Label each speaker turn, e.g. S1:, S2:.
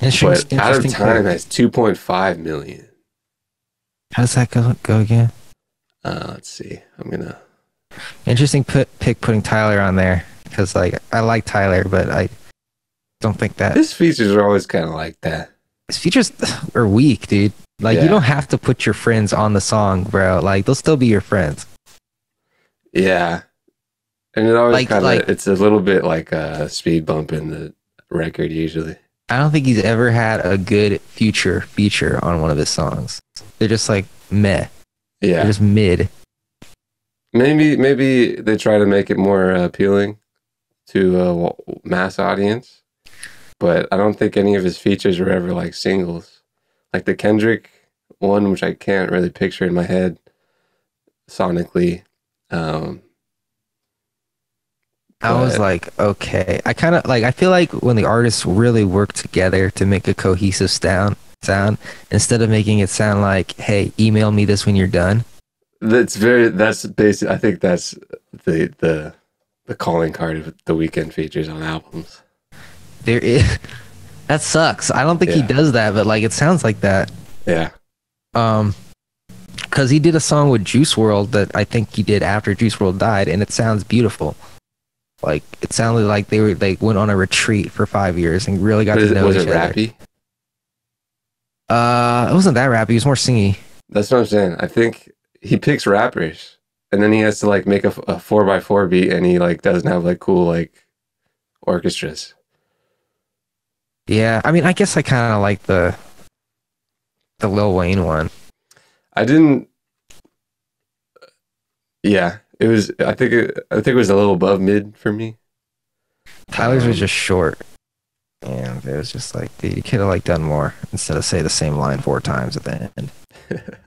S1: But out of time has 2.5 million.
S2: How does that go, go again?
S1: Uh, let's see. I'm gonna.
S2: Interesting put, pick putting Tyler on there because like I like Tyler, but I don't think that
S1: His features are always kind of like that.
S2: his features are weak, dude. Like
S1: Yeah.
S2: you don't have to put your friends on the song, bro. Like they'll still be your friends.
S1: Yeah, and it always
S2: Like-
S1: kind of
S2: like-
S1: it's a little bit like a speed bump in the record usually.
S2: I don't think he's ever had a good future feature on one of his songs. They're just like meh. They're
S1: Yeah,
S2: just mid.
S1: maybe maybe they try to make it more uh, appealing to a mass audience, but I don't think any of his features were ever like singles. Like the Kendrick one, which I can't really picture in my head sonically. Um,
S2: I was like, okay. I kind of like. I feel like when the artists really work together to make a cohesive sound, sound instead of making it sound like, "Hey, email me this when you're done."
S1: That's very. That's basic. I think that's the the the calling card of the Weeknd features on albums.
S2: There is. That sucks. I don't think he does that, but like it sounds like that.
S1: Yeah,
S2: Um, because he did a song with Juice WRLD that I think he did after Juice WRLD died, and it sounds beautiful. Like it sounded like they were like went on a retreat for five years and really got
S1: But
S2: to
S1: is it-
S2: know
S1: was
S2: each
S1: it
S2: other.
S1: rappy?
S2: Uh, it wasn't that rappy. It was more singy.
S1: That's what I'm saying. I think he picks rappers, and then he has to like make a, a four by four beat, and he like doesn't have like cool like orchestras.
S2: Yeah, I mean, I guess I kind of like the the Lil Wayne one.
S1: I didn't. Yeah, it was. I think it. I think it was a little above mid for me.
S2: Tyler's was
S1: Um,
S2: just short, and it was just like, dude, you could have like done more instead of say the same line four times at the end.